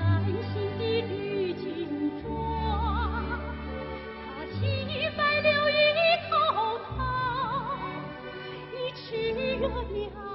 崭新的绿军装它沏白了一头汤你炽热的爱